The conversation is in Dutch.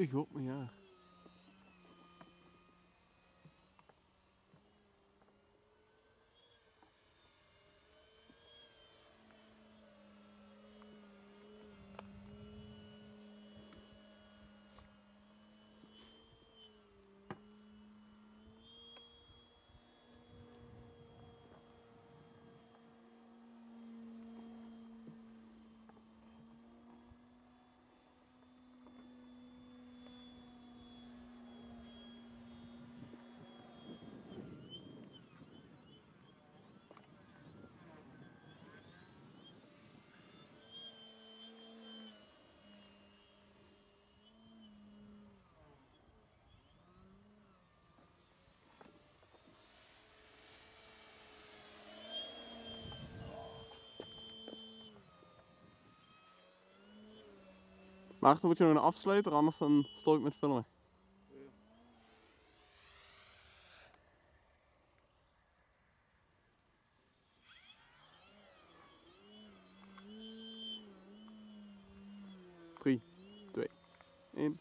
Ik hoop me, ja. Maarten, moet je nog een afsluiter, anders dan stop ik met filmen. Drie, twee, één.